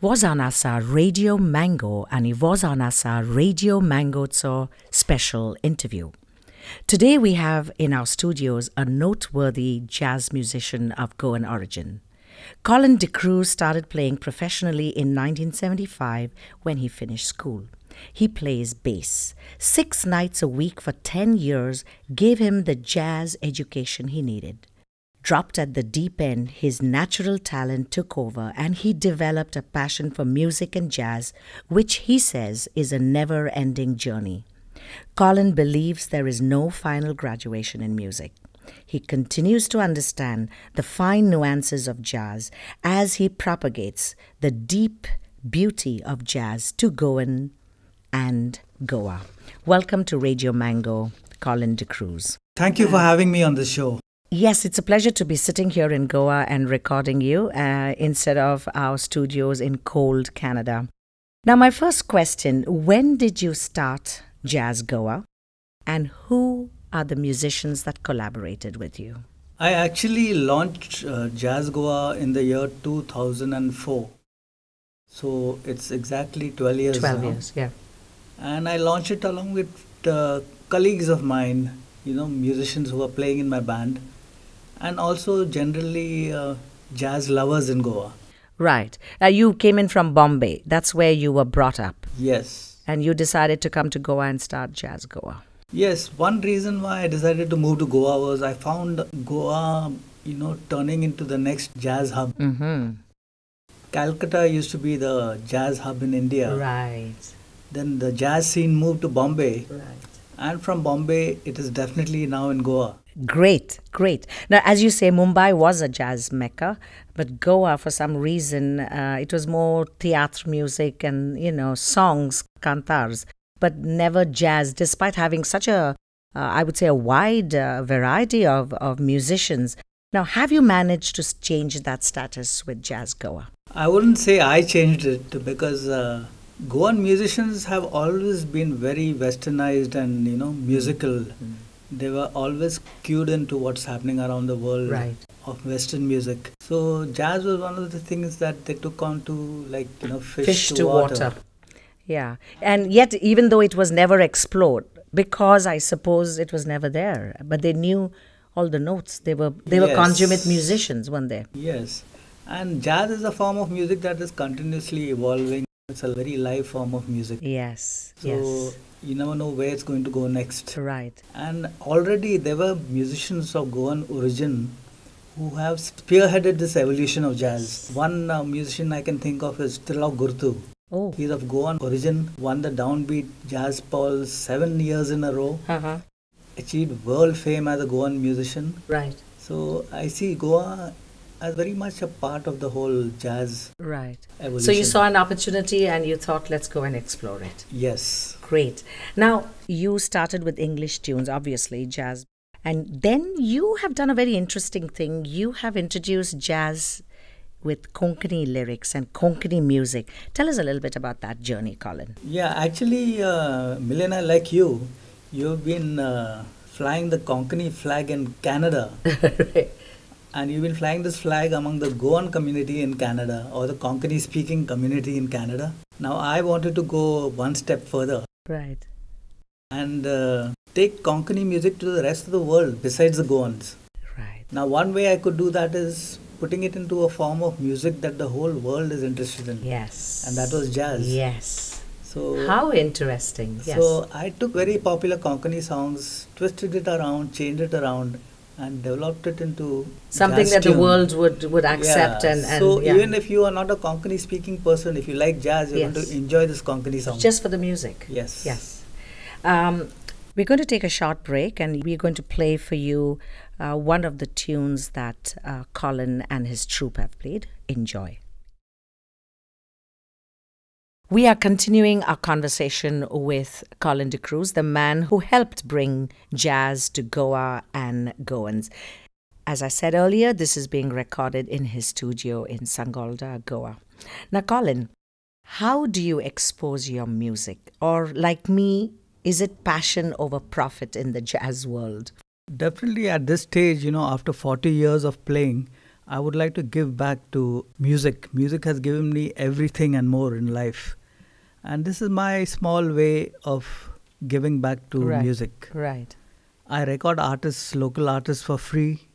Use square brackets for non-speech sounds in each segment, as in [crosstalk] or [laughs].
Wazanasa Radio Mango and Wazanasa Radio Mangotso special interview. Today we have in our studios a noteworthy jazz musician of Goan origin. Colin D'Cruz started playing professionally in 1975 when he finished school. He plays bass. Six nights a week for 10 years gave him the jazz education he needed. Dropped at the deep end, his natural talent took over and he developed a passion for music and jazz, which he says is a never ending journey. Colin believes there is no final graduation in music. He continues to understand the fine nuances of jazz as he propagates the deep beauty of jazz to Goan and Goa. Welcome to Radio Mango, Colin D'Cruz. Thank you for having me on the show. Yes, it's a pleasure to be sitting here in Goa and recording you uh, instead of our studios in cold Canada. Now, my first question when did you start Jazz Goa and who are the musicians that collaborated with you? I actually launched uh, Jazz Goa in the year 2004. So it's exactly 12 years 12 now. years, yeah. And I launched it along with uh, colleagues of mine, you know, musicians who are playing in my band, and also generally uh, jazz lovers in Goa. Right. Uh, you came in from Bombay. That's where you were brought up. Yes. And you decided to come to Goa and start Jazz Goa. Yes, one reason why I decided to move to Goa was I found Goa, you know, turning into the next jazz hub. Mm-hmm. Calcutta used to be the jazz hub in India. Right. Then the jazz scene moved to Bombay, Right. and from Bombay, it is definitely now in Goa. Great, great. Now, as you say, Mumbai was a jazz mecca, but Goa, for some reason, uh, it was more theatre music and, you know, songs, cantars, but never jazz, despite having such a, uh, I would say, a wide uh, variety of, of musicians. Now, have you managed to change that status with Jazz Goa? I wouldn't say I changed it because uh, Goan musicians have always been very westernized and you know musical. They were always cued into what's happening around the world Right. of Western music. So jazz was one of the things that they took on to like you know fish, to water. Yeah. And yet, even though it was never explored, because I suppose it was never there, but they knew all the notes. They were they were consummate musicians, weren't they? Yes, and jazz is a form of music that is continuously evolving. It's a very live form of music. Yes. So yes. You never know where it's going to go next. Right. And already there were musicians of Goan origin who have spearheaded this evolution of jazz. One uh, musician I can think of is Trilok Gurtu. Oh. He's of Goan origin, won the DownBeat jazz poll seven years in a row, Uh-huh. achieved world fame as a Goan musician. Right. So I see Goa as very much a part of the whole jazz Right. evolution. So you saw an opportunity and you thought, let's go and explore it. Yes. Great. Now, you started with English tunes, obviously, jazz. And then you have done a very interesting thing. You have introduced jazz with Konkani lyrics and Konkani music. Tell us a little bit about that journey, Colin. Yeah, actually, uh, Milena, like you, you've been uh, flying the Konkani flag in Canada. [laughs] and you've been flying this flag among the Goan community in Canada or the Konkani speaking community in Canada. Now, I wanted to go one step further right. and uh, take Konkani music to the rest of the world besides the Goans. Right. Now, one way I could do that is putting it into a form of music that the whole world is interested in. Yes. And that was jazz. Yes. So, How interesting. Yes. So I took very popular Konkani songs, twisted it around, changed it around, and developed it into Something that the world would, would accept Yeah. and, and so yeah. even if you are not a Konkani speaking person, if you like jazz, you're going to enjoy this Konkani song. just for the music. yes. Yes. Um, we're going to take a short break and we're going to play for you uh, one of the tunes that uh, Colin and his troupe have played. Enjoy. We are continuing our conversation with Colin D'Cruz, the man who helped bring jazz to Goa and Goans. As I said earlier, this is being recorded in his studio in Sangolda, Goa. Now, Colin, how do you expose your music? Or, like me, is it passion over profit in the jazz world? Definitely at this stage, you know, after 40 years of playing, I would like to give back to music. Music has given me everything and more in life. And this is my small way of giving back to Right. music. Right. I record artists, local artists for free.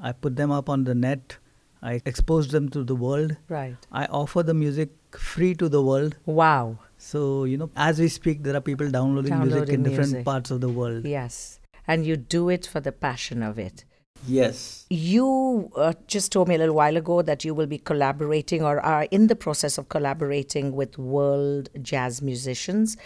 I put them up on the net. I expose them to the world. Right. I offer the music free to the world. Wow. So, you know, as we speak, there are people downloading, music Downloading in different music. parts of the world. Yes. And you do it for the passion of it. Yes. You uh, just told me a little while ago that you will be collaborating or are in the process of collaborating with world jazz musicians.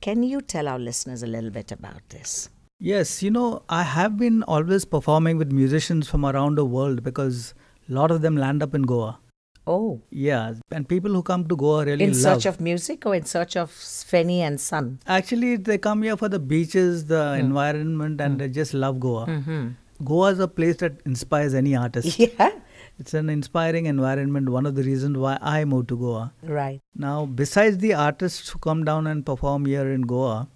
Can you tell our listeners a little bit about this? Yes, you know, I have been always performing with musicians from around the world because a lot of them land up in Goa. Oh, Yeah, and people who come to Goa really in love. search of music or in search of Feni and sun? Actually, they come here for the beaches, the environment, and they just love Goa. Mm-hmm. Goa is a place that inspires any artist. [laughs] Yeah. It's an inspiring environment. One of the reasons why I moved to Goa. Right. Now, besides the artists who come down and perform here in Goa,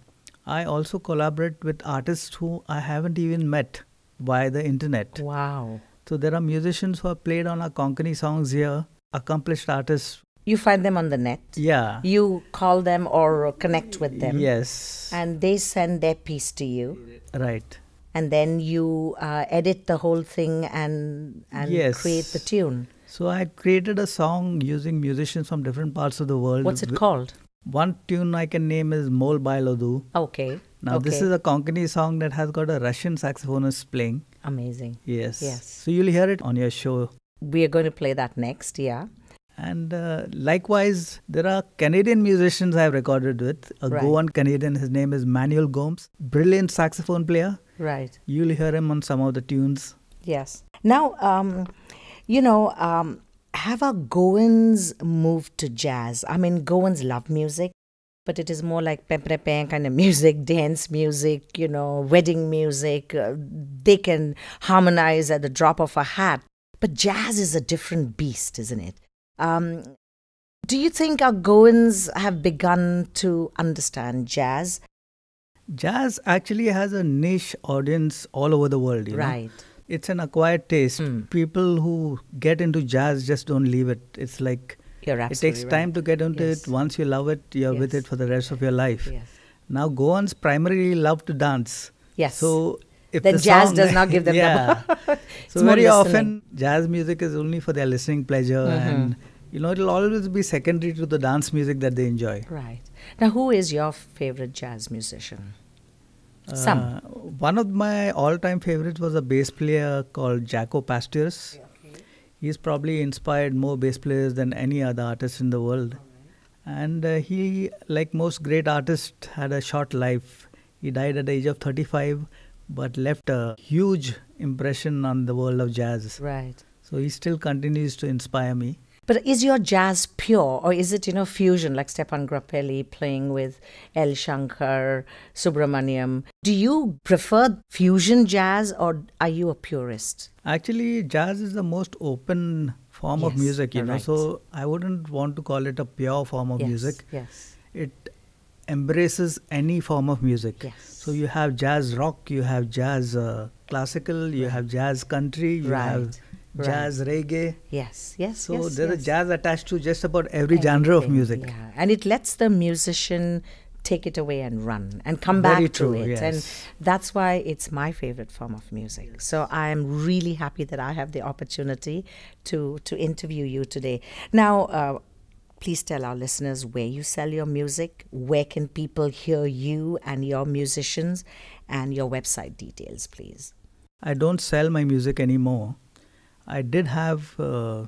I also collaborate with artists who I haven't even met via the internet. Wow. So there are musicians who have played on our Konkani songs here, accomplished artists. You find them on the net. Yeah. You call them or connect with them. Yes. And they send their piece to you. right. And then you uh, edit the whole thing and, and Yes. create the tune. So I created a song using musicians from different parts of the world. What's it called? One tune I can name is Mol Bailodu. Okay. Now this is a Konkani song that has got a Russian saxophonist playing. Amazing. Yes. Yes. So you'll hear it on your show. We are going to play that next, yeah. And uh, likewise, there are Canadian musicians I've recorded with. A Right. Goan Canadian, his name is Manuel Gomes. Brilliant saxophone player. Right. You'll hear him on some of the tunes. Yes. Now, um, you know, um, have our Goans moved to jazz? I mean, Goans love music, but it is more like pepre pen kind of music, [laughs] dance music, you know, wedding music. Uh, they can harmonize at the drop of a hat. But jazz is a different beast, isn't it? Um, do you think our Goans have begun to understand jazz? Jazz actually has a niche audience all over the world. You know? Right. It's an acquired taste. Hmm. People who get into jazz just don't leave it. It's like it takes right. time to get into Yes. it. Once you love it, you're with it for the rest of your life. Yes. Now, Goans primarily love to dance. Yes. So if Then the jazz song- does not give them [laughs] yeah. [laughs] the. so very often jazz music is only for their listening pleasure Mhm. and you know it'll always be secondary to the dance music that they enjoy. Right. Now, who is your favorite jazz musician? Some. Uh, one of my all-time favorites was a bass player called Jaco Pastorius. He's probably inspired more bass players than any other artist in the world. And uh, he, like most great artists, had a short life. He died at the age of 35, but left a huge impression on the world of jazz. Right. So he still continues to inspire me. But is your jazz pure or is it, you know, fusion like Stéphane Grappelli playing with L. Shankar, Subramaniam? Do you prefer fusion jazz or are you a purist? Actually, jazz is the most open form of music, you know. right. So I wouldn't want to call it a pure form of yes. music. Yes. It embraces any form of music. Yes. So you have jazz rock, you have jazz uh, classical, you have jazz country, you Right, have right. jazz reggae. Yes. Yes. So yes, there's yes. a jazz attached to just about every genre of music. Yeah. And it lets the musician take it away and run and come Very back true, to it. And that's why it's my favorite form of music. So I'm really happy that I have the opportunity to, to interview you today. Now, uh, please tell our listeners where you sell your music, where can people hear you and your musicians, and your website details, please. I don't sell my music anymore. I did have uh,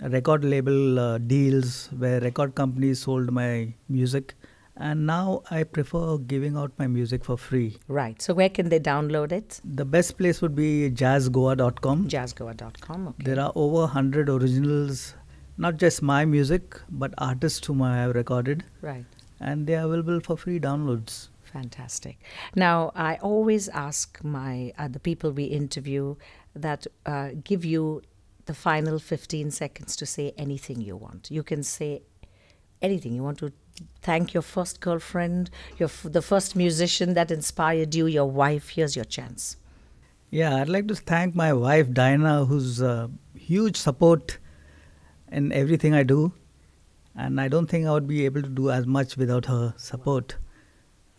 record label uh, deals where record companies sold my music, and now I prefer giving out my music for free. Right. So where can they download it? The best place would be jazzgoa.com. Jazzgoa.com. Okay. There are over 100 originals, not just my music, but artists whom I have recorded, right. and they are available for free downloads. Fantastic. Now, I always ask my uh, the people we interview that uh, give you the final 15 seconds to say anything you want. You can say anything. You want to thank your first girlfriend, your f- the first musician that inspired you, your wife. Here's your chance. Yeah, I'd like to thank my wife Diana, who's a huge support in everything I do, and I don't think I would be able to do as much without her support.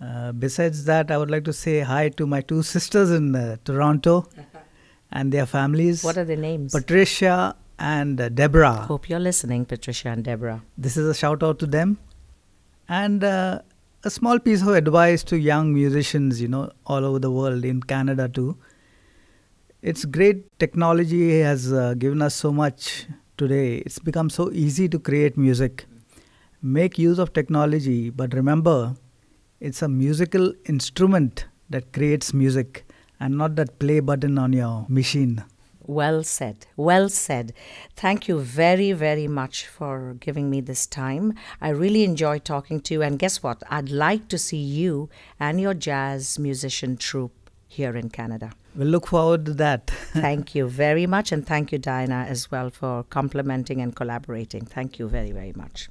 Uh, besides that, I would like to say hi to my two [laughs] sisters in uh, Toronto [laughs] and their families. What are their names? Patricia and uh, Deborah. Hope you're listening, Patricia and Deborah. This is a shout out to them. And uh, a small piece of advice to young musicians, you know, all over the world, in Canada too. It's great technology has uh, given us so much today. It's become so easy to create music. Make use of technology, but remember, it's a musical instrument that creates music and not that play button on your machine. Well said. Well said. Thank you very, very much for giving me this time. I really enjoy talking to you. And guess what? I'd like to see you and your jazz musician troupe here in Canada. We'll look forward to that. [laughs] thank you very much. And thank you, Diana, as well, for complimenting and collaborating. Thank you very, very much.